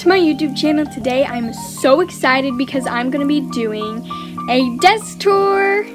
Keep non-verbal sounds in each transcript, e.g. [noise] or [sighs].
to my YouTube channel. Today I'm so excited because I'm going to be doing a desk tour.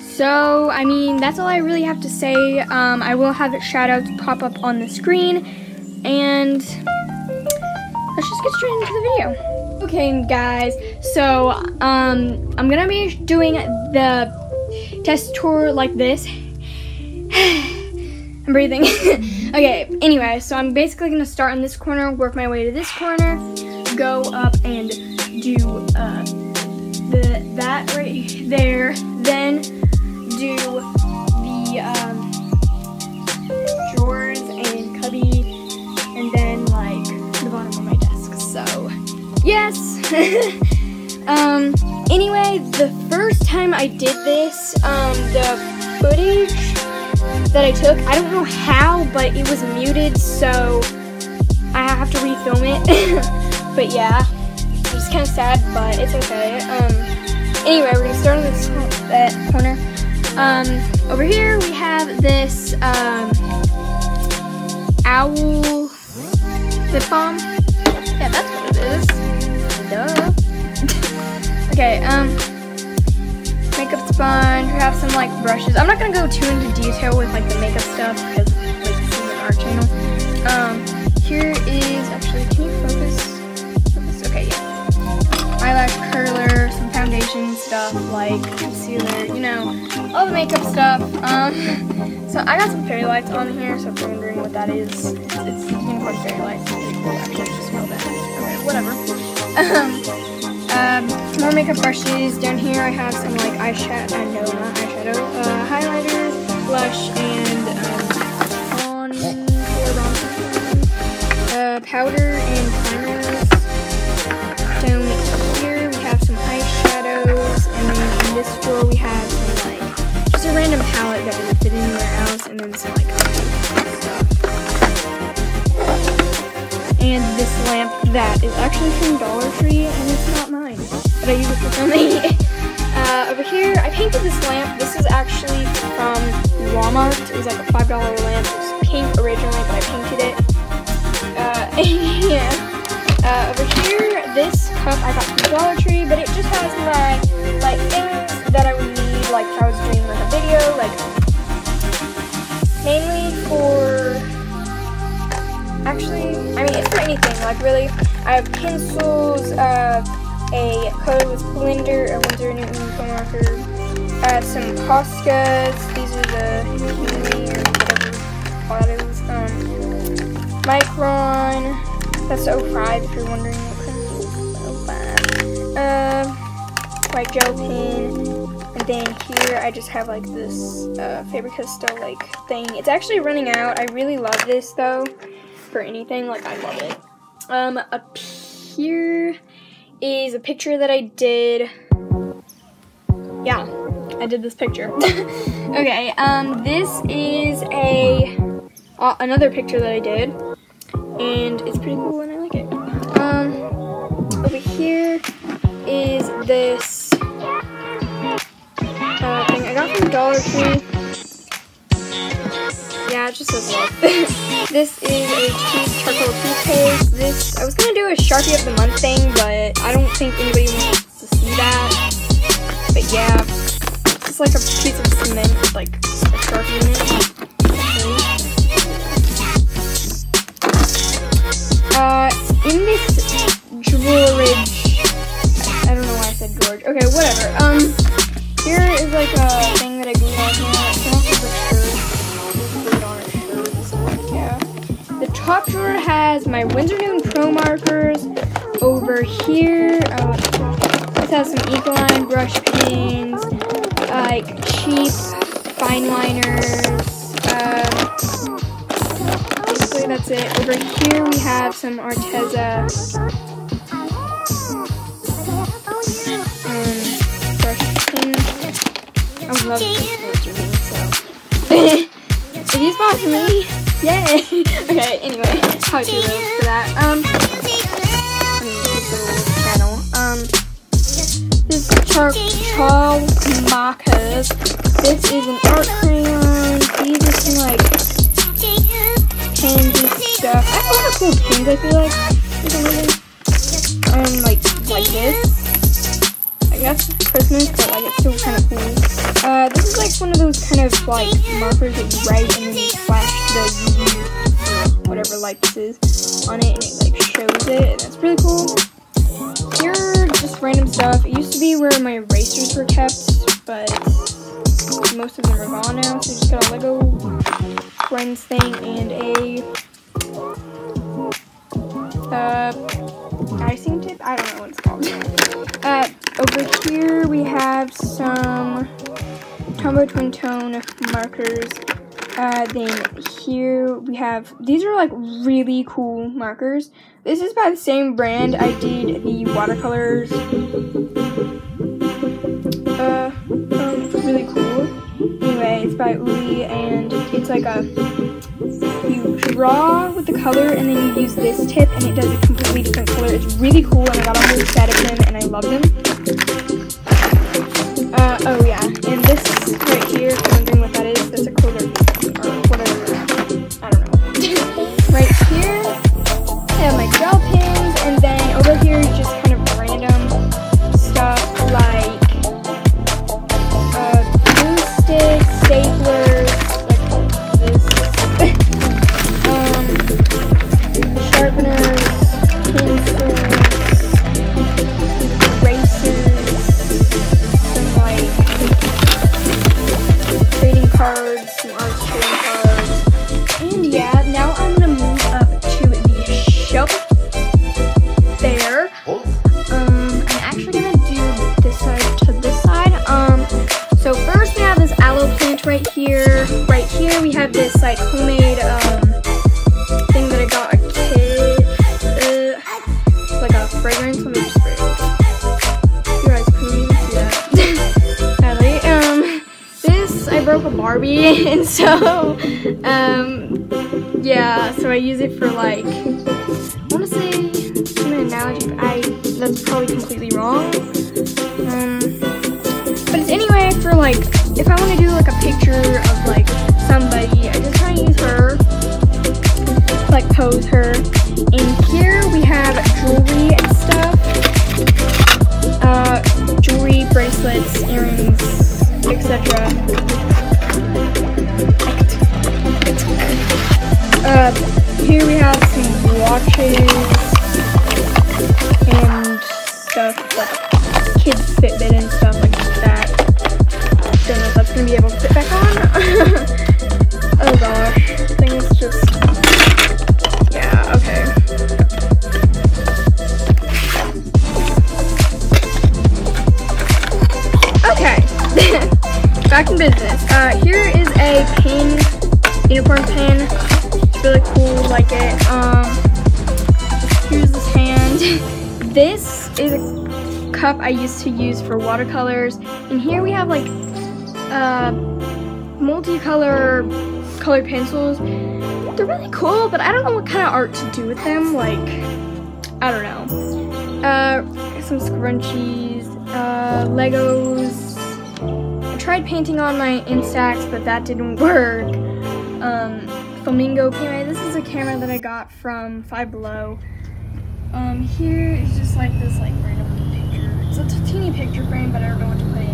So, I mean, that's all I really have to say. Um, I will have shoutouts pop up on the screen. And let's just get straight into the video. Okay, guys, so um, I'm going to be doing the desk tour like this. [sighs] I'm breathing. [laughs] okay, anyway, so I'm basically gonna start in this corner, work my way to this corner, go up and do uh, the that right there, then do the um, drawers and cubby, and then like the bottom of my desk. So, yes. [laughs] um. Anyway, the first time I did this, um, the footage that I took. I don't know how, but it was muted, so I have to refilm it. [laughs] but yeah, it's kind of sad, but it's okay. Um, anyway, we're gonna start on this corner. Um, over here we have this um, owl lip balm. Yeah, that's what it is. Duh. [laughs] okay. Um sponge. Have some like brushes. I'm not gonna go too into detail with like the makeup stuff because like this is art channel. Um, here is actually can you focus? focus? Okay, yeah. Eyelash curler, some foundation stuff like concealer, you know, all the makeup stuff. Um, so I got some fairy lights on here. So if you're wondering what that is, it's, unicorn fairy lights. Actually, just smell that. Okay, whatever. [laughs] Um. More makeup brushes. Down here I have some like eyeshadow, uh, no, not eyeshadow, uh, highlighter, blush, and um, uh, powder and primers. Down here we have some eyeshadows, and then in this drawer we have some like just a random palette that would fit anywhere else, and then some like stuff. And this lamp that is actually from Dollar Tree, and it's not I use it for filming. [laughs] uh, over here, I painted this lamp. This is actually from Walmart. It was like a $5 lamp. It was pink originally, but I painted it. Uh, [laughs] yeah. Uh, over here, this cup I got from Dollar Tree, but it just has my, like, things that I would need, like, if I was doing, like, a video, like, mainly for actually, I mean, it's for anything, like really. I have pencils, uh, a colorless blender, a Winsor Newton foam marker, uh, some Poscas, these are the or whatever um, Micron, that's 05 if you're wondering what kind of 05, uh, white gel pen, and then here I just have like this, uh, Faber-Castell like thing. It's actually running out. I really love this though for anything. Like, I love it. Um, up here is a picture that I did. Yeah, I did this picture. [laughs] okay, um, this is a uh, another picture that I did, and it's pretty cool and I like it. Um, over here is this uh, thing I got from Dollar Tree. Yeah, it just says love. [laughs] this is a cheese charcoal toothpaste. This, I was gonna do a Sharpie of the month thing, but like a piece of cement like a in it. Uh, in this drawerage, I don't know why I said George. Okay, whatever. Um, here is like a thing that I glued on here. Shirt. Yeah. The top drawer has my Winsor Newton Pro markers. Over here, uh, this has some Ecoline brush pens, like cheap fine liners. Um, basically, that's it. Over here, we have some Arteza um, brush pens. I love to so. If you sponsor me, yay! [laughs] okay, anyway, how do you for that? Um, chalk chalk markers. This is an art crayon. These are some like and stuff. I have a cool pens. I feel like Um, like, like this. I guess Christmas, but like it's still kind of cool. Uh, this is like one of those kind of like markers that you write and then you flash the UV whatever light this is on it and it like shows it and that's really cool. Random stuff. It used to be where my erasers were kept, but most of them are gone now, so I just got a Lego Friends thing and a uh, icing tip? I don't know what it's called. Uh, over here we have some Tombow Twin Tone markers. Uh, then here we have, these are like really cool markers. This is by the same brand I did the watercolors. Uh, um, really cool. Anyway, it's by Ooly and it's like a, you draw with the color and then you use this tip and it does a completely different color. It's really cool and I got a whole set of them and I love them. Uh, oh yeah, and this right here, [laughs] and so, um, yeah, so I use it for like, I want to say an analogy, but I that's probably completely wrong. Um, but it's anyway for like if I want to do like a picture of like somebody, I just try and use her, like pose her. And here we have jewelry and stuff uh, jewelry, bracelets, earrings, etc. some cup I used to use for watercolors, and here we have like uh, multicolor colored pencils. They're really cool, but I don't know what kind of art to do with them. Like, I don't know. Uh, some scrunchies, uh, Legos. I tried painting on my Instax, but that didn't [laughs] work. Um, flamingo camera. This is a camera that I got from Five Below. Um, here is just like this like random It's a teeny picture frame, but I don't know what to put in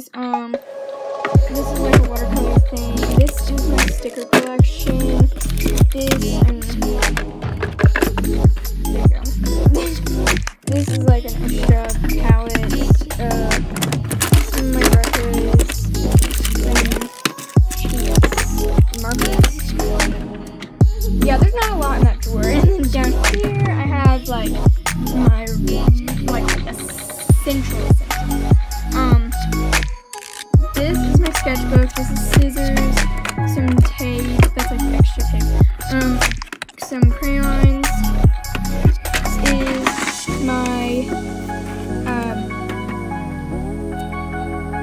things. Um, this is like a watercolor thing. This is my sticker collection. This sketchbook. This is scissors, some tape. That's like extra tape. Um, some crayons. This is my um,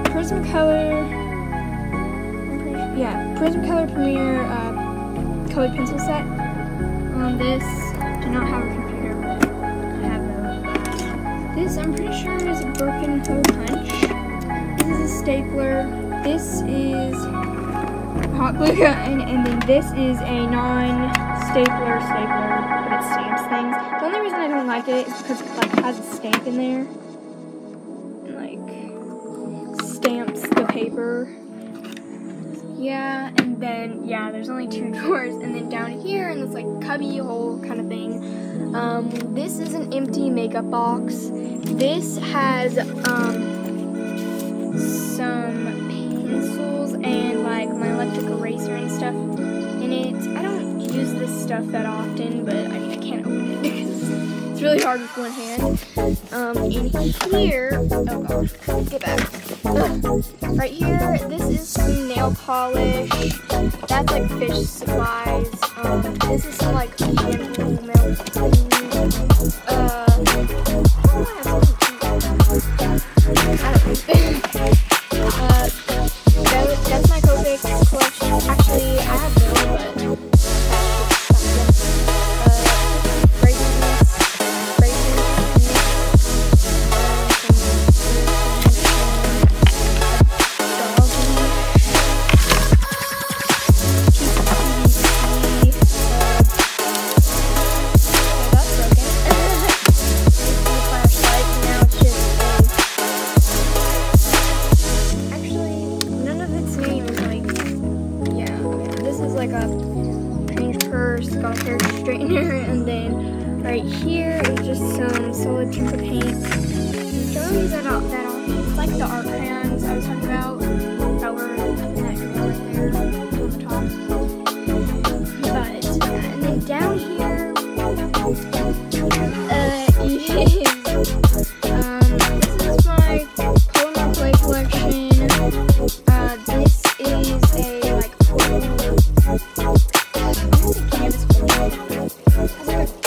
Prismacolor. Sure- Yeah, Prismacolor Premiere uh, colored pencil set. On this, do not have a computer. I have no. This I'm pretty sure is a broken hole punch. This is a stapler. This is hot glue [laughs] gun, and then this is a non-stapler stapler, but it stamps things. The only reason I don't like it is because it like has a stamp in there, and like stamps the paper. Yeah, and then yeah, there's only two [laughs] drawers, and then down here in this like cubby hole kind of thing. Um, this is an empty makeup box. This has um some pencils and like my electric eraser and stuff in it. I don't use this stuff that often, but I mean I can't open it [laughs] because it's really hard with one hand. Um, in here, oh gosh, get back. Ugh. Right here, this is some nail polish. That's like fish supplies. Um, this is some like milk. that you could paint. Those are not that are like the art crayons I was talking about that were that color there on the top. But and then down here, uh, uh, this is my collection. Uh, this is a like. I.